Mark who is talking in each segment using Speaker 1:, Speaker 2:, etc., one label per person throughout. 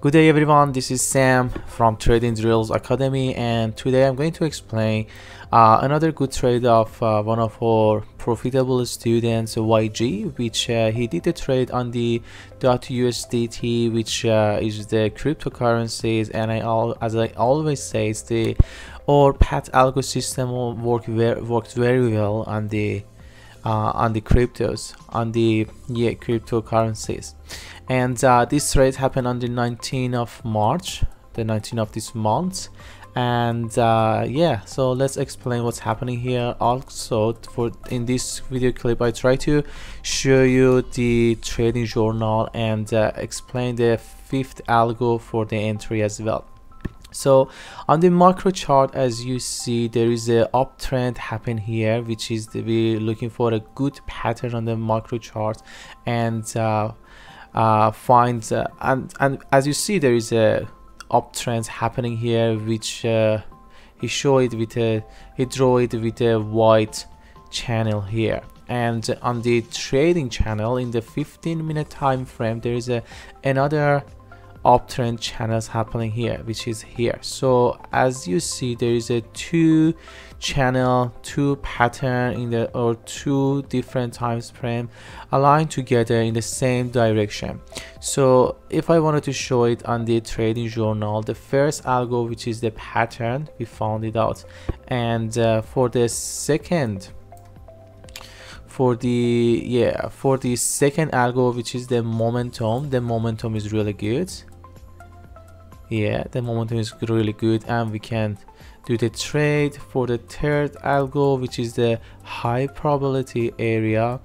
Speaker 1: Good day everyone, this is Sam from Trading Drills Academy and today I'm going to explain uh, another good trade of uh, one of our profitable students YG which uh, he did a trade on the. USDT which uh, is the cryptocurrencies and I all as I always say it's the our PAAT algo system work very, worked very well on the uh, on the cryptos on the yeah cryptocurrencies. And uh, this trade happened on the 19th of March the 19th of this month. And uh, yeah so let's explain what's happening here. Also for in this video clip I try to show you the trading journal and uh, explain the fifth algo for the entry as well so on the macro chart as you see there is a uptrend happen here which is the, we looking for a good pattern on the macro chart. And uh, uh, find uh, and and as you see there is a uptrend happening here which uh, he show it with a he draw it with a white channel here. And on the trading channel in the 15 minute time frame there is a another uptrend channels happening here which is here. So as you see there is a two channel two pattern in the or two different time frame aligned together in the same direction. So if i wanted to show it on the trading journal the first algo which is the pattern we found it out. And uh, for the second for the yeah for the second algo which is the momentum the momentum is really good yeah the momentum is really good and we can do the trade for the third algo which is the high probability area.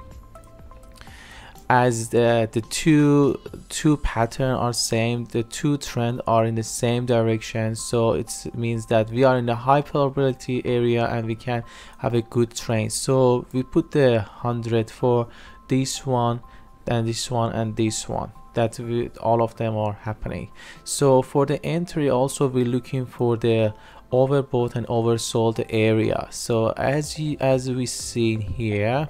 Speaker 1: As the the two two pattern are same the two trend are in the same direction. So it means that we are in the high probability area and we can have a good trade so we put the 100 for this one and this one and this one that we, all of them are happening. So for the entry also we're looking for the overbought and oversold area. So as you as we see here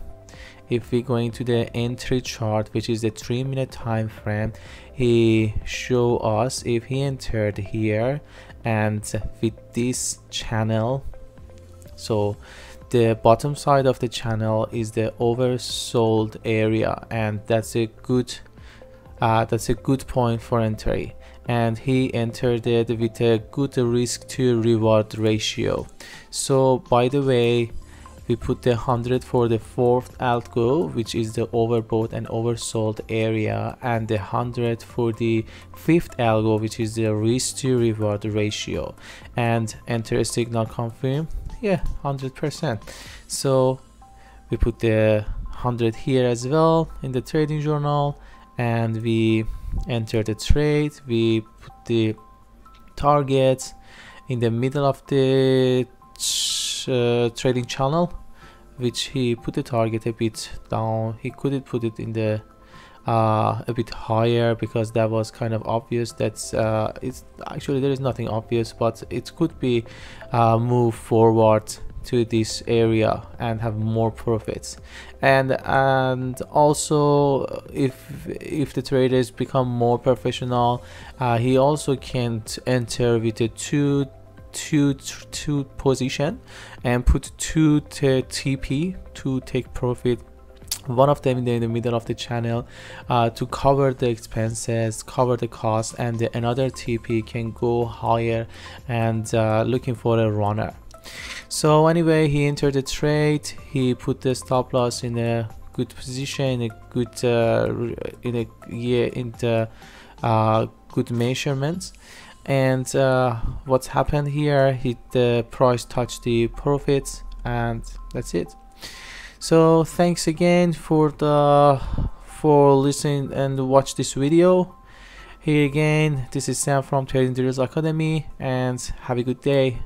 Speaker 1: if we go into the entry chart which is the three minute time frame he show us if he entered here and with this channel so the bottom side of the channel is the oversold area and that's a good uh, that's a good point for entry and he entered it with a good risk to reward ratio. So by the way we put the 100 for the fourth algo which is the overbought and oversold area and the 100 for the fifth algo which is the risk to reward ratio. And enter a signal confirm? Yeah 100 percent. So we put the 100 here as well in the trading journal and we enter the trade we put the target in the middle of the uh, trading channel which he put the target a bit down. He couldn't put it in the uh, a bit higher because that was kind of obvious. That's uh, it's actually there is nothing obvious but it could be uh, move forward to this area and have more profits. And and also if if the traders become more professional uh, he also can enter with a two two two position and put two TP to take profit. One of them in the, middle of the channel uh, to cover the expenses cover the cost and the, another TP can go higher and uh, looking for a runner so anyway he entered the trade. He put the stop loss in a good position in a good uh, in a yeah in the uh, good measurements. And uh, what's happened here hit the price touched the profits and that's it. So thanks again for the for listening and watch this video. Here again this is sam from trading drills academy and have a good day